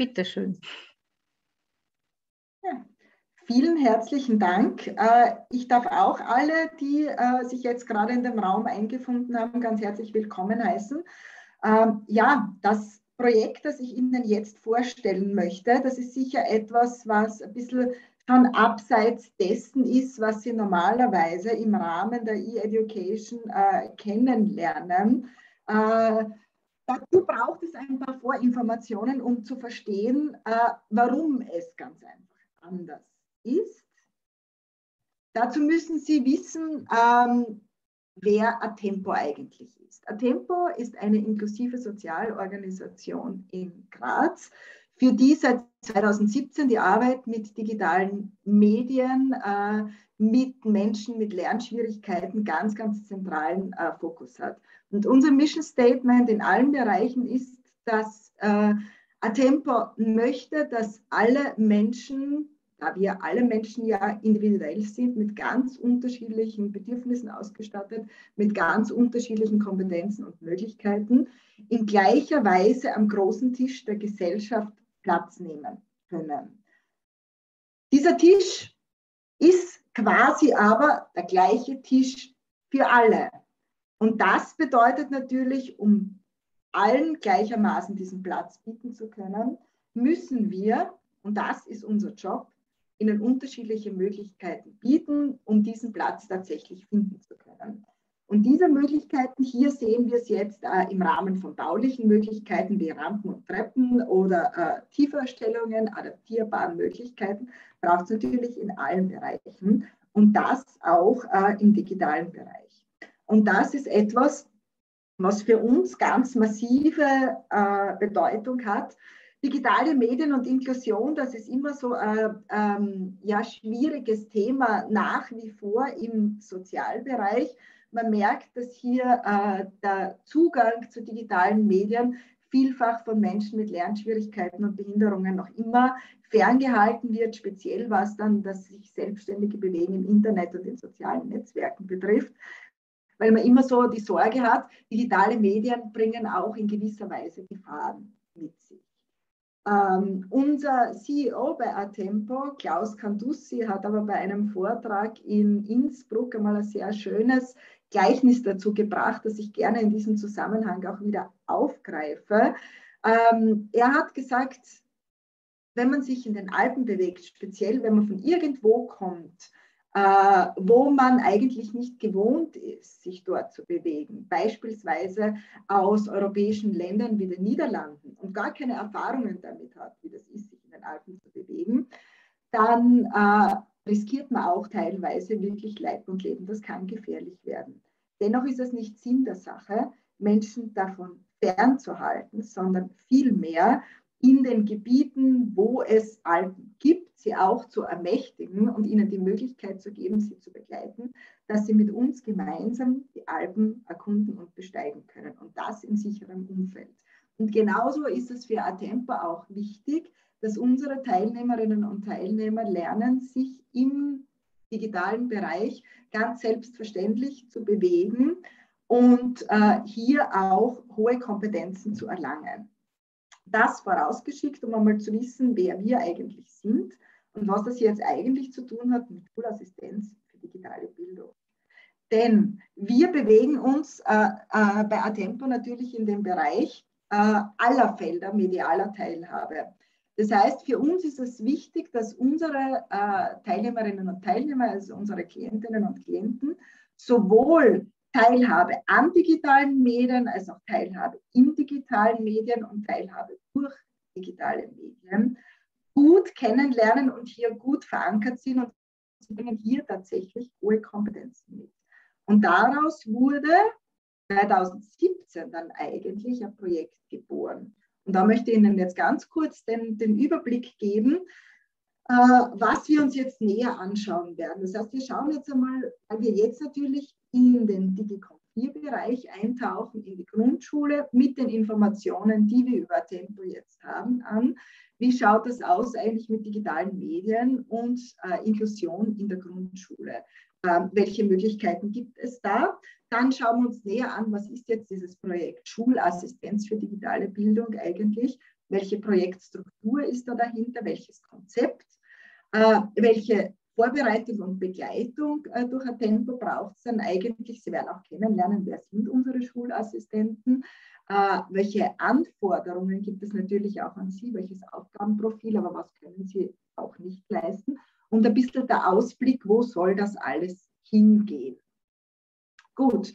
Bitte schön. Ja, vielen herzlichen Dank. Äh, ich darf auch alle, die äh, sich jetzt gerade in dem Raum eingefunden haben, ganz herzlich willkommen heißen. Ähm, ja, das Projekt, das ich Ihnen jetzt vorstellen möchte, das ist sicher etwas, was ein bisschen schon abseits dessen ist, was Sie normalerweise im Rahmen der E-Education äh, kennenlernen. Dazu braucht es ein paar Vorinformationen, um zu verstehen, äh, warum es ganz einfach anders ist. Dazu müssen Sie wissen, ähm, wer Atempo eigentlich ist. Atempo ist eine inklusive Sozialorganisation in Graz, für die seit 2017 die Arbeit mit digitalen Medien, äh, mit Menschen mit Lernschwierigkeiten ganz, ganz zentralen äh, Fokus hat. Und unser Mission Statement in allen Bereichen ist, dass äh, Atempo möchte, dass alle Menschen da wir alle Menschen ja individuell sind, mit ganz unterschiedlichen Bedürfnissen ausgestattet, mit ganz unterschiedlichen Kompetenzen und Möglichkeiten, in gleicher Weise am großen Tisch der Gesellschaft Platz nehmen können. Dieser Tisch ist quasi aber der gleiche Tisch für alle. Und das bedeutet natürlich, um allen gleichermaßen diesen Platz bieten zu können, müssen wir, und das ist unser Job, ihnen unterschiedliche Möglichkeiten bieten, um diesen Platz tatsächlich finden zu können. Und diese Möglichkeiten, hier sehen wir es jetzt äh, im Rahmen von baulichen Möglichkeiten wie Rampen und Treppen oder äh, Tieferstellungen, adaptierbaren Möglichkeiten, braucht es natürlich in allen Bereichen und das auch äh, im digitalen Bereich. Und das ist etwas, was für uns ganz massive äh, Bedeutung hat, digitale Medien und Inklusion, das ist immer so ein ähm, ja, schwieriges Thema nach wie vor im Sozialbereich. Man merkt, dass hier äh, der Zugang zu digitalen Medien vielfach von Menschen mit Lernschwierigkeiten und Behinderungen noch immer ferngehalten wird, speziell was dann das sich selbstständige Bewegen im Internet und in sozialen Netzwerken betrifft, weil man immer so die Sorge hat, digitale Medien bringen auch in gewisser Weise Gefahren mit sich. Ähm, unser CEO bei Atempo, Klaus Candussi, hat aber bei einem Vortrag in Innsbruck einmal ein sehr schönes Gleichnis dazu gebracht, das ich gerne in diesem Zusammenhang auch wieder aufgreife. Ähm, er hat gesagt, wenn man sich in den Alpen bewegt, speziell wenn man von irgendwo kommt, wo man eigentlich nicht gewohnt ist, sich dort zu bewegen, beispielsweise aus europäischen Ländern wie den Niederlanden und gar keine Erfahrungen damit hat, wie das ist, sich in den Alpen zu bewegen, dann äh, riskiert man auch teilweise wirklich Leib und Leben. Das kann gefährlich werden. Dennoch ist es nicht Sinn der Sache, Menschen davon fernzuhalten, sondern vielmehr in den Gebieten, wo es Alpen gibt, sie auch zu ermächtigen und ihnen die Möglichkeit zu geben, sie zu begleiten, dass sie mit uns gemeinsam die Alpen erkunden und besteigen können und das in sicherem Umfeld. Und genauso ist es für Atempo auch wichtig, dass unsere Teilnehmerinnen und Teilnehmer lernen, sich im digitalen Bereich ganz selbstverständlich zu bewegen und äh, hier auch hohe Kompetenzen zu erlangen. Das vorausgeschickt, um einmal zu wissen, wer wir eigentlich sind und was das jetzt eigentlich zu tun hat mit Schulassistenz für digitale Bildung. Denn wir bewegen uns äh, äh, bei Atempo natürlich in dem Bereich äh, aller Felder medialer Teilhabe. Das heißt, für uns ist es wichtig, dass unsere äh, Teilnehmerinnen und Teilnehmer, also unsere Klientinnen und Klienten, sowohl Teilhabe an digitalen Medien als auch Teilhabe in digitalen Medien und Teilhabe durch digitale Medien gut kennenlernen und hier gut verankert sind und sie bringen hier tatsächlich hohe Kompetenzen mit. Und daraus wurde 2017 dann eigentlich ein Projekt geboren. Und da möchte ich Ihnen jetzt ganz kurz den, den Überblick geben, äh, was wir uns jetzt näher anschauen werden. Das heißt, wir schauen jetzt einmal, weil wir jetzt natürlich in den Digicom 4-Bereich eintauchen, in die Grundschule mit den Informationen, die wir über Tempo jetzt haben, an. Wie schaut das aus eigentlich mit digitalen Medien und äh, Inklusion in der Grundschule? Äh, welche Möglichkeiten gibt es da? Dann schauen wir uns näher an, was ist jetzt dieses Projekt Schulassistenz für digitale Bildung eigentlich welche Projektstruktur ist da dahinter, welches Konzept, äh, welche Vorbereitung und Begleitung äh, durch Tempo braucht es dann eigentlich. Sie werden auch kennenlernen, wer sind unsere Schulassistenten, äh, welche Anforderungen gibt es natürlich auch an Sie, welches Aufgabenprofil, aber was können Sie auch nicht leisten. Und ein bisschen der Ausblick, wo soll das alles hingehen. Gut,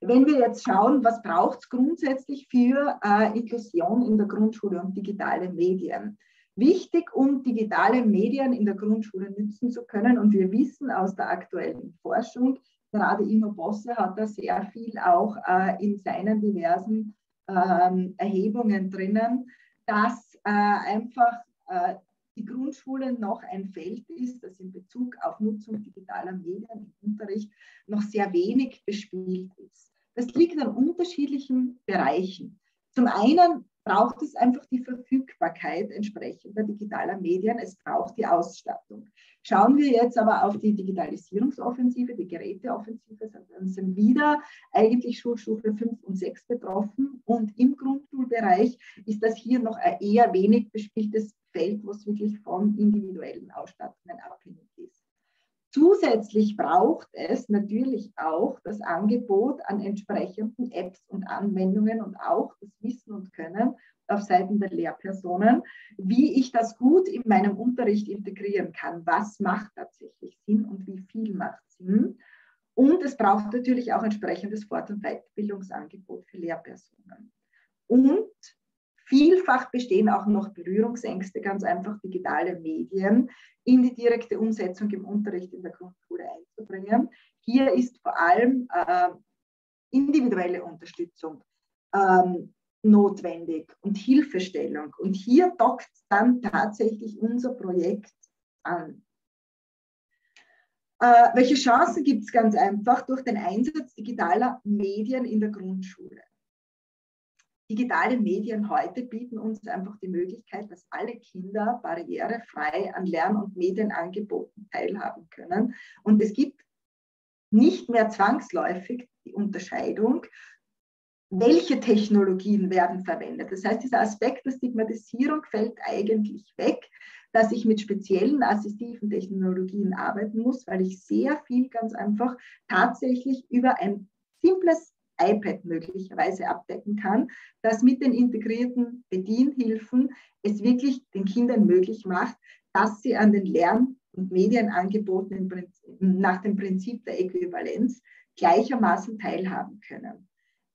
wenn wir jetzt schauen, was braucht es grundsätzlich für äh, Inklusion in der Grundschule und digitale Medien? Wichtig, um digitale Medien in der Grundschule nutzen zu können. Und wir wissen aus der aktuellen Forschung, gerade Inno Bosse hat da sehr viel auch äh, in seinen diversen ähm, Erhebungen drinnen, dass äh, einfach äh, die Grundschule noch ein Feld ist, das in Bezug auf Nutzung digitaler Medien im Unterricht noch sehr wenig bespielt ist. Das liegt an unterschiedlichen Bereichen. Zum einen braucht es einfach die Verfügbarkeit entsprechender digitaler Medien. Es braucht die Ausstattung. Schauen wir jetzt aber auf die Digitalisierungsoffensive, die Geräteoffensive, dann sind wieder eigentlich Schulstufe 5 und 6 betroffen. Und im Grundschulbereich ist das hier noch ein eher wenig bespieltes Feld, was wirklich von individuellen ist. Zusätzlich braucht es natürlich auch das Angebot an entsprechenden Apps und Anwendungen und auch das Wissen und Können auf Seiten der Lehrpersonen, wie ich das gut in meinem Unterricht integrieren kann. Was macht tatsächlich Sinn und wie viel macht Sinn? Und es braucht natürlich auch entsprechendes Fort- und Weiterbildungsangebot für Lehrpersonen. Und Vielfach bestehen auch noch Berührungsängste, ganz einfach digitale Medien in die direkte Umsetzung im Unterricht in der Grundschule einzubringen. Hier ist vor allem äh, individuelle Unterstützung ähm, notwendig und Hilfestellung. Und hier dockt dann tatsächlich unser Projekt an. Äh, welche Chancen gibt es ganz einfach durch den Einsatz digitaler Medien in der Grundschule? Digitale Medien heute bieten uns einfach die Möglichkeit, dass alle Kinder barrierefrei an Lern- und Medienangeboten teilhaben können. Und es gibt nicht mehr zwangsläufig die Unterscheidung, welche Technologien werden verwendet. Das heißt, dieser Aspekt der Stigmatisierung fällt eigentlich weg, dass ich mit speziellen assistiven Technologien arbeiten muss, weil ich sehr viel ganz einfach tatsächlich über ein simples iPad möglicherweise abdecken kann, das mit den integrierten Bedienhilfen es wirklich den Kindern möglich macht, dass sie an den Lern- und Medienangeboten nach dem Prinzip der Äquivalenz gleichermaßen teilhaben können.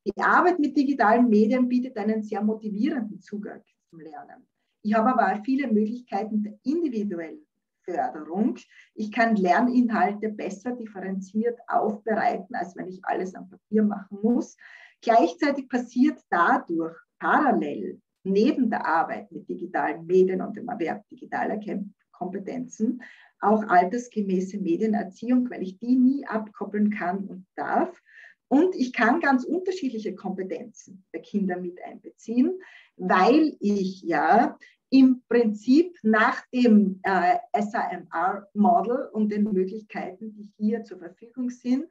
Die Arbeit mit digitalen Medien bietet einen sehr motivierenden Zugang zum Lernen. Ich habe aber auch viele Möglichkeiten der individuellen Förderung. Ich kann Lerninhalte besser differenziert aufbereiten, als wenn ich alles am Papier machen muss. Gleichzeitig passiert dadurch parallel neben der Arbeit mit digitalen Medien und dem Erwerb digitaler Kompetenzen auch altersgemäße Medienerziehung, weil ich die nie abkoppeln kann und darf. Und ich kann ganz unterschiedliche Kompetenzen der Kinder mit einbeziehen, weil ich ja im Prinzip nach dem äh, SAMR-Model und den Möglichkeiten, die hier zur Verfügung sind,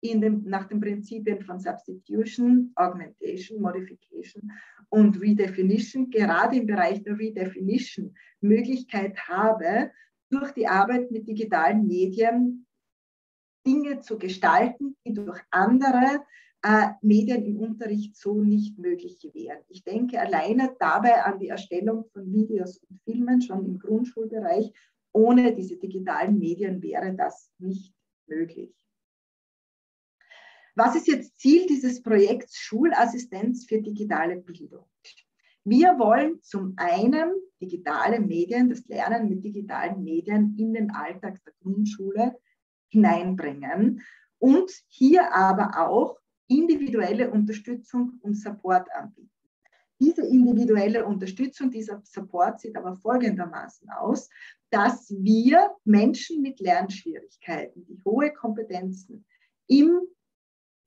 in dem, nach den Prinzipien von Substitution, Augmentation, Modification und Redefinition, gerade im Bereich der Redefinition Möglichkeit habe, durch die Arbeit mit digitalen Medien Dinge zu gestalten, die durch andere äh, Medien im Unterricht so nicht möglich wären. Ich denke alleine dabei an die Erstellung von Videos und Filmen schon im Grundschulbereich. Ohne diese digitalen Medien wäre das nicht möglich. Was ist jetzt Ziel dieses Projekts Schulassistenz für digitale Bildung? Wir wollen zum einen digitale Medien, das Lernen mit digitalen Medien in den Alltag der Grundschule hineinbringen und hier aber auch individuelle Unterstützung und Support anbieten. Diese individuelle Unterstützung, dieser Support sieht aber folgendermaßen aus, dass wir Menschen mit Lernschwierigkeiten, die hohe Kompetenzen im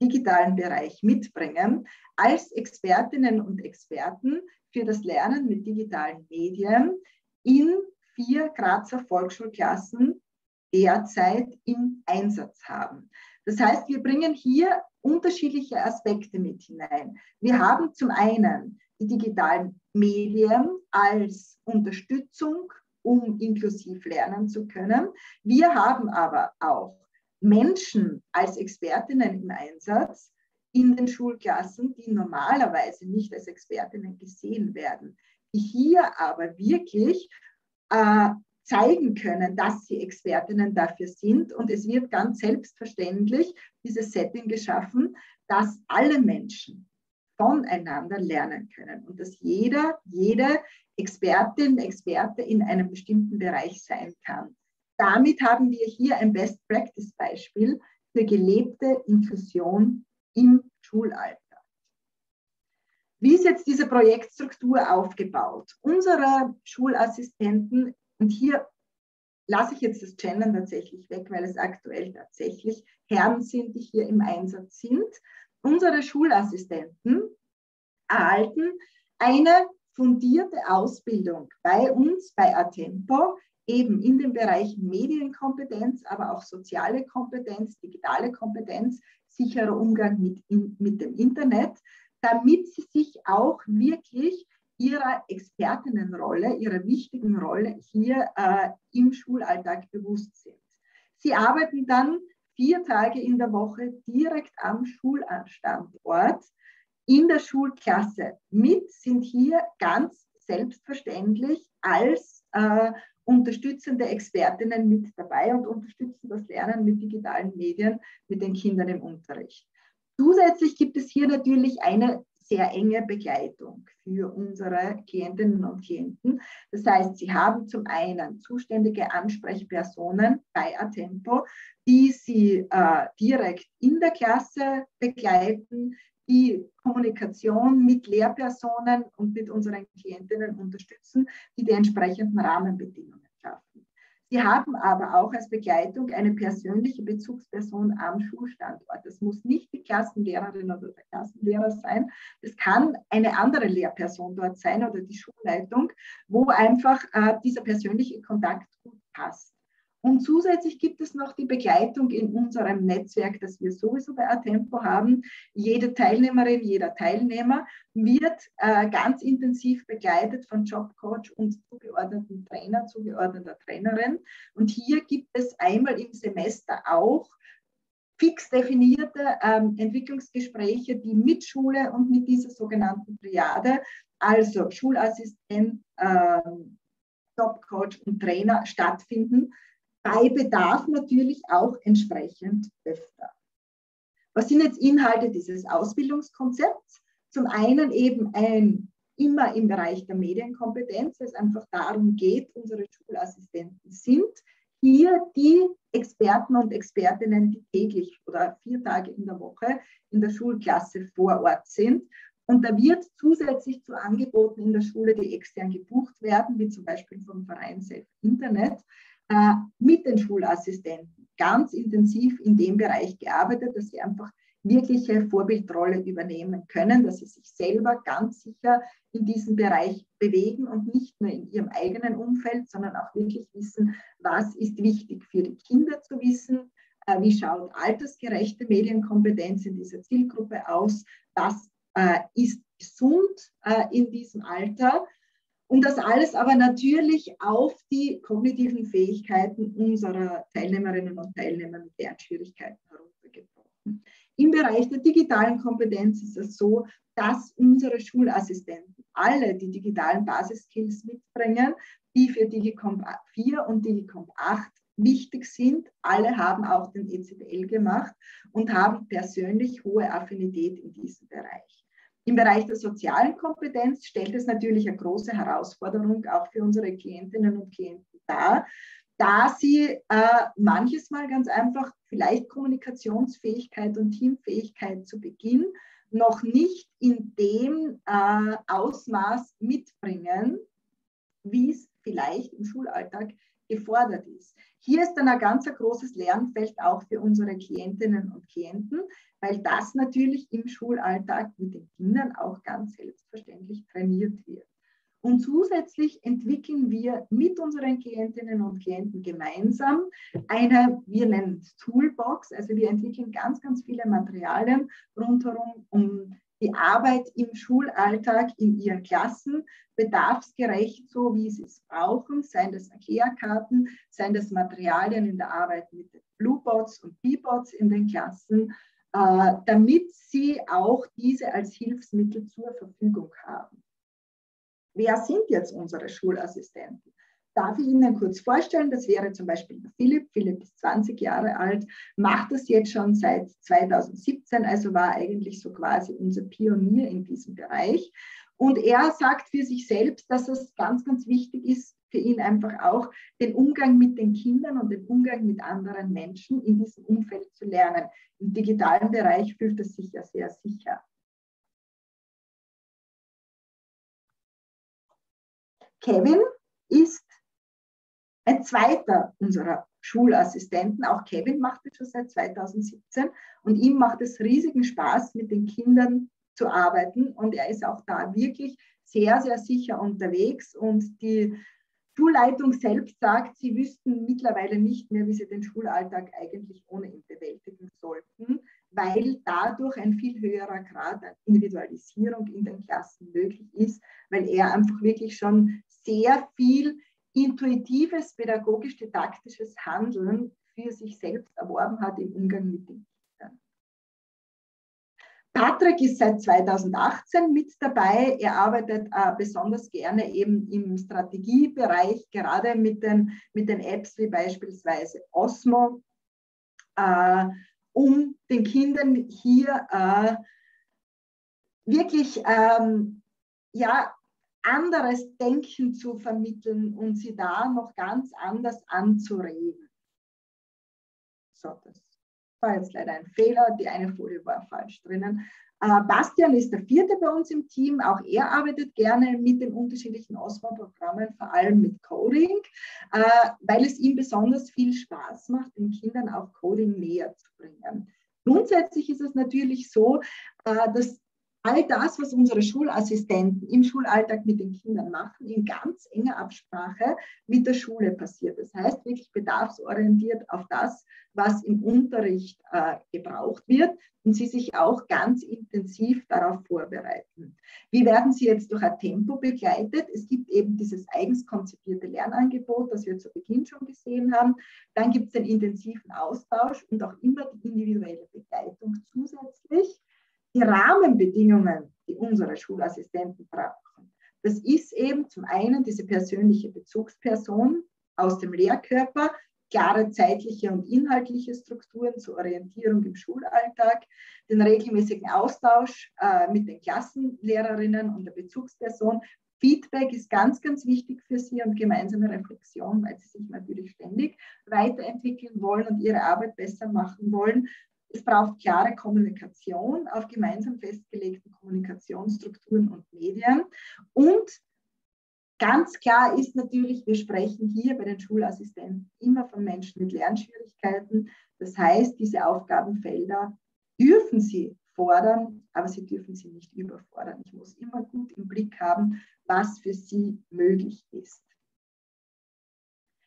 digitalen Bereich mitbringen, als Expertinnen und Experten für das Lernen mit digitalen Medien in vier Grazer Volksschulklassen derzeit im Einsatz haben. Das heißt, wir bringen hier unterschiedliche Aspekte mit hinein. Wir haben zum einen die digitalen Medien als Unterstützung, um inklusiv lernen zu können. Wir haben aber auch Menschen als Expertinnen im Einsatz in den Schulklassen, die normalerweise nicht als Expertinnen gesehen werden, die hier aber wirklich äh, zeigen können, dass sie Expertinnen dafür sind. Und es wird ganz selbstverständlich dieses Setting geschaffen, dass alle Menschen voneinander lernen können und dass jeder, jede Expertin, Experte in einem bestimmten Bereich sein kann. Damit haben wir hier ein Best-Practice-Beispiel für gelebte Inklusion im Schulalter. Wie ist jetzt diese Projektstruktur aufgebaut? Unsere Schulassistenten, und hier lasse ich jetzt das Gendern tatsächlich weg, weil es aktuell tatsächlich Herren sind, die hier im Einsatz sind. Unsere Schulassistenten erhalten eine fundierte Ausbildung bei uns, bei Atempo, eben in dem Bereich Medienkompetenz, aber auch soziale Kompetenz, digitale Kompetenz, sicherer Umgang mit, in, mit dem Internet, damit sie sich auch wirklich ihrer Expertinnenrolle, ihrer wichtigen Rolle hier äh, im Schulalltag bewusst sind. Sie arbeiten dann vier Tage in der Woche direkt am Schulstandort in der Schulklasse mit, sind hier ganz selbstverständlich als äh, unterstützende Expertinnen mit dabei und unterstützen das Lernen mit digitalen Medien mit den Kindern im Unterricht. Zusätzlich gibt es hier natürlich eine sehr enge Begleitung für unsere Klientinnen und Klienten. Das heißt, sie haben zum einen zuständige Ansprechpersonen bei Atempo, die sie äh, direkt in der Klasse begleiten, die Kommunikation mit Lehrpersonen und mit unseren Klientinnen unterstützen, die die entsprechenden Rahmenbedingungen. Sie haben aber auch als Begleitung eine persönliche Bezugsperson am Schulstandort. Das muss nicht die Klassenlehrerin oder der Klassenlehrer sein. Das kann eine andere Lehrperson dort sein oder die Schulleitung, wo einfach äh, dieser persönliche Kontakt gut passt. Und zusätzlich gibt es noch die Begleitung in unserem Netzwerk, das wir sowieso bei Atempo haben. Jede Teilnehmerin, jeder Teilnehmer wird äh, ganz intensiv begleitet von Jobcoach und zugeordneten Trainer, zugeordneter Trainerin. Und hier gibt es einmal im Semester auch fix definierte ähm, Entwicklungsgespräche, die mit Schule und mit dieser sogenannten Triade, also Schulassistent, ähm, Jobcoach und Trainer stattfinden bei Bedarf natürlich auch entsprechend öfter. Was sind jetzt Inhalte dieses Ausbildungskonzepts? Zum einen eben ein immer im Bereich der Medienkompetenz, es einfach darum geht, unsere Schulassistenten sind hier die Experten und Expertinnen, die täglich oder vier Tage in der Woche in der Schulklasse vor Ort sind. Und da wird zusätzlich zu Angeboten in der Schule, die extern gebucht werden, wie zum Beispiel vom Verein Self Internet, äh, mit den Schulassistenten ganz intensiv in dem Bereich gearbeitet, dass sie einfach wirkliche Vorbildrolle übernehmen können, dass sie sich selber ganz sicher in diesem Bereich bewegen und nicht nur in ihrem eigenen Umfeld, sondern auch wirklich wissen, was ist wichtig für die Kinder zu wissen, äh, wie schaut altersgerechte Medienkompetenz in dieser Zielgruppe aus, was äh, ist gesund in diesem Alter und das alles aber natürlich auf die kognitiven Fähigkeiten unserer Teilnehmerinnen und Teilnehmer mit deren Schwierigkeiten heruntergebrochen. Im Bereich der digitalen Kompetenz ist es so, dass unsere Schulassistenten alle die digitalen Basiskills mitbringen, die für Digicomp 4 und Digicomp 8 wichtig sind. Alle haben auch den ECDL gemacht und haben persönlich hohe Affinität in diesem Bereich. Im Bereich der sozialen Kompetenz stellt es natürlich eine große Herausforderung auch für unsere Klientinnen und Klienten dar, da sie äh, manches Mal ganz einfach vielleicht Kommunikationsfähigkeit und Teamfähigkeit zu Beginn noch nicht in dem äh, Ausmaß mitbringen, wie es vielleicht im Schulalltag gefordert ist. Hier ist dann ein ganz großes Lernfeld auch für unsere Klientinnen und Klienten, weil das natürlich im Schulalltag mit den Kindern auch ganz selbstverständlich trainiert wird. Und zusätzlich entwickeln wir mit unseren Klientinnen und Klienten gemeinsam eine, wir nennen es Toolbox, also wir entwickeln ganz, ganz viele Materialien rundherum, um die Arbeit im Schulalltag in ihren Klassen bedarfsgerecht, so wie sie es brauchen, seien das Erklärkarten, seien das Materialien in der Arbeit mit Bluebots und Bebots in den Klassen, äh, damit sie auch diese als Hilfsmittel zur Verfügung haben. Wer sind jetzt unsere Schulassistenten? Darf ich Ihnen kurz vorstellen, das wäre zum Beispiel Philipp. Philipp ist 20 Jahre alt, macht das jetzt schon seit 2017, also war eigentlich so quasi unser Pionier in diesem Bereich. Und er sagt für sich selbst, dass es ganz, ganz wichtig ist, für ihn einfach auch den Umgang mit den Kindern und den Umgang mit anderen Menschen in diesem Umfeld zu lernen. Im digitalen Bereich fühlt er sich ja sehr sicher. Kevin ist ein zweiter unserer Schulassistenten, auch Kevin macht es schon seit 2017 und ihm macht es riesigen Spaß, mit den Kindern zu arbeiten und er ist auch da wirklich sehr, sehr sicher unterwegs und die Schulleitung selbst sagt, sie wüssten mittlerweile nicht mehr, wie sie den Schulalltag eigentlich ohne ihn bewältigen sollten, weil dadurch ein viel höherer Grad an Individualisierung in den Klassen möglich ist, weil er einfach wirklich schon sehr viel intuitives, pädagogisch-didaktisches Handeln für sich selbst erworben hat im Umgang mit den Kindern. Patrick ist seit 2018 mit dabei. Er arbeitet äh, besonders gerne eben im Strategiebereich, gerade mit den, mit den Apps wie beispielsweise Osmo, äh, um den Kindern hier äh, wirklich ähm, ja, anderes Denken zu vermitteln und sie da noch ganz anders anzuregen. So, das war jetzt leider ein Fehler, die eine Folie war falsch drinnen. Äh, Bastian ist der vierte bei uns im Team. Auch er arbeitet gerne mit den unterschiedlichen Ausbauprogrammen, vor allem mit Coding, äh, weil es ihm besonders viel Spaß macht, den Kindern auch Coding näher zu bringen. Grundsätzlich ist es natürlich so, äh, dass all das, was unsere Schulassistenten im Schulalltag mit den Kindern machen, in ganz enger Absprache mit der Schule passiert. Das heißt, wirklich bedarfsorientiert auf das, was im Unterricht äh, gebraucht wird und sie sich auch ganz intensiv darauf vorbereiten. Wie werden sie jetzt durch ein Tempo begleitet? Es gibt eben dieses eigens konzipierte Lernangebot, das wir zu Beginn schon gesehen haben. Dann gibt es den intensiven Austausch und auch immer die individuelle Begleitung zusätzlich die Rahmenbedingungen, die unsere Schulassistenten brauchen. Das ist eben zum einen diese persönliche Bezugsperson aus dem Lehrkörper, klare zeitliche und inhaltliche Strukturen zur Orientierung im Schulalltag, den regelmäßigen Austausch äh, mit den Klassenlehrerinnen und der Bezugsperson. Feedback ist ganz, ganz wichtig für Sie und gemeinsame Reflexion, weil Sie sich natürlich ständig weiterentwickeln wollen und Ihre Arbeit besser machen wollen. Es braucht klare Kommunikation auf gemeinsam festgelegten Kommunikationsstrukturen und Medien. Und ganz klar ist natürlich, wir sprechen hier bei den Schulassistenten immer von Menschen mit Lernschwierigkeiten. Das heißt, diese Aufgabenfelder dürfen Sie fordern, aber Sie dürfen sie nicht überfordern. Ich muss immer gut im Blick haben, was für Sie möglich ist.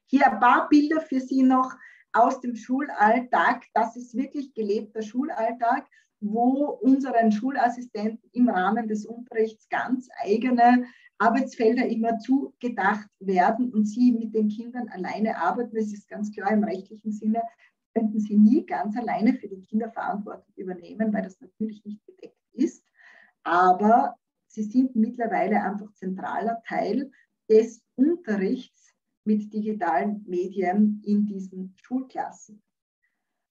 Hier ein paar Bilder für Sie noch aus dem Schulalltag. Das ist wirklich gelebter Schulalltag, wo unseren Schulassistenten im Rahmen des Unterrichts ganz eigene Arbeitsfelder immer zugedacht werden und sie mit den Kindern alleine arbeiten. Das ist ganz klar im rechtlichen Sinne, könnten sie nie ganz alleine für die Kinder Verantwortung übernehmen, weil das natürlich nicht gedeckt ist. Aber sie sind mittlerweile einfach zentraler Teil des Unterrichts mit digitalen Medien in diesen Schulklassen.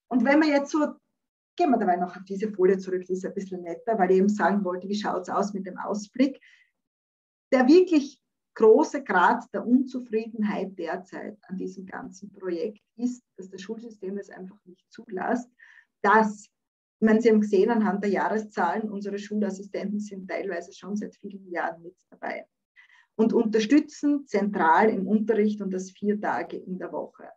Und wenn wir jetzt so, gehen wir dabei noch auf diese Folie zurück, die ist ein bisschen netter, weil ich eben sagen wollte, wie schaut es aus mit dem Ausblick. Der wirklich große Grad der Unzufriedenheit derzeit an diesem ganzen Projekt ist, dass das Schulsystem es einfach nicht zulässt, dass, ich meine, Sie haben gesehen anhand der Jahreszahlen, unsere Schulassistenten sind teilweise schon seit vielen Jahren mit dabei und unterstützen zentral im Unterricht und das vier Tage in der Woche.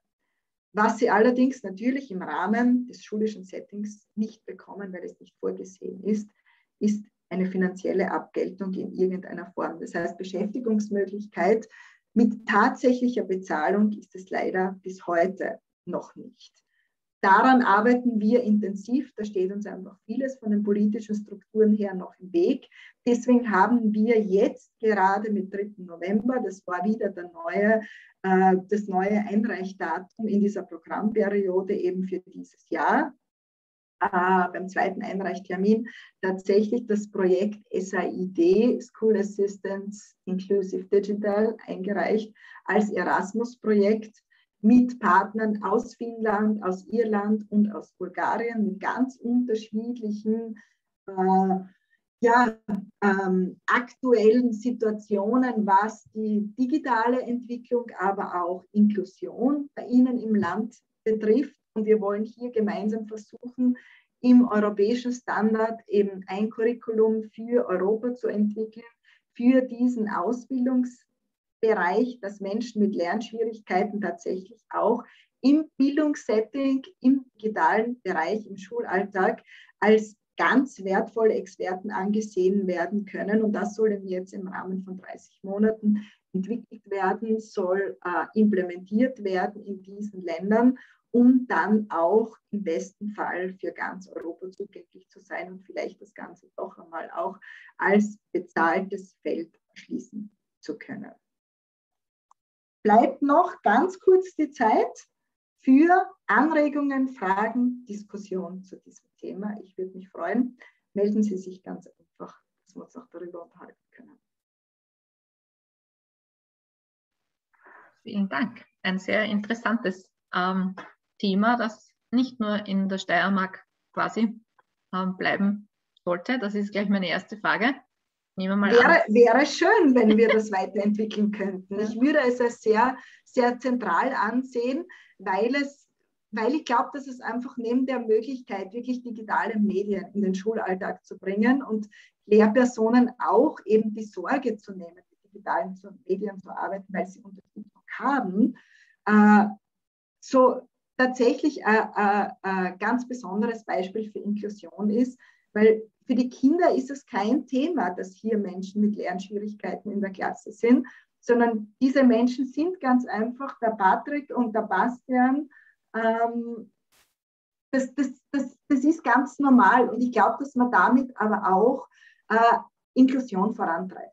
Was sie allerdings natürlich im Rahmen des schulischen Settings nicht bekommen, weil es nicht vorgesehen ist, ist eine finanzielle Abgeltung in irgendeiner Form. Das heißt, Beschäftigungsmöglichkeit mit tatsächlicher Bezahlung ist es leider bis heute noch nicht. Daran arbeiten wir intensiv. Da steht uns einfach vieles von den politischen Strukturen her noch im Weg. Deswegen haben wir jetzt gerade mit 3. November, das war wieder der neue, äh, das neue Einreichdatum in dieser Programmperiode eben für dieses Jahr, äh, beim zweiten Einreichtermin tatsächlich das Projekt SAID, School Assistance Inclusive Digital, eingereicht als Erasmus-Projekt mit Partnern aus Finnland, aus Irland und aus Bulgarien mit ganz unterschiedlichen äh, ja, ähm, aktuellen Situationen, was die digitale Entwicklung, aber auch Inklusion bei Ihnen im Land betrifft. Und wir wollen hier gemeinsam versuchen, im europäischen Standard eben ein Curriculum für Europa zu entwickeln, für diesen Ausbildungsbereich, dass Menschen mit Lernschwierigkeiten tatsächlich auch im Bildungssetting, im digitalen Bereich, im Schulalltag als ganz wertvolle Experten angesehen werden können. Und das soll jetzt im Rahmen von 30 Monaten entwickelt werden, soll äh, implementiert werden in diesen Ländern um dann auch im besten Fall für ganz Europa zugänglich zu sein und vielleicht das Ganze doch einmal auch als bezahltes Feld schließen zu können. Bleibt noch ganz kurz die Zeit für Anregungen, Fragen, Diskussionen zu diesem Thema. Ich würde mich freuen. Melden Sie sich ganz einfach, dass wir uns auch darüber unterhalten können. Vielen Dank. Ein sehr interessantes ähm, Thema, das nicht nur in der Steiermark quasi ähm, bleiben sollte? Das ist gleich meine erste Frage. Wäre, wäre schön, wenn wir das weiterentwickeln könnten. Ich würde es als sehr, sehr zentral ansehen, weil es weil ich glaube, dass es einfach neben der Möglichkeit, wirklich digitale Medien in den Schulalltag zu bringen und Lehrpersonen auch eben die Sorge zu nehmen, mit digitalen Medien zu arbeiten, weil sie Unterstützung haben, äh, so tatsächlich ein, ein, ein ganz besonderes Beispiel für Inklusion ist, weil für die Kinder ist es kein Thema, dass hier Menschen mit Lernschwierigkeiten in der Klasse sind, sondern diese Menschen sind ganz einfach der Patrick und der Bastian. Ähm, das, das, das, das ist ganz normal und ich glaube, dass man damit aber auch äh, Inklusion vorantreiben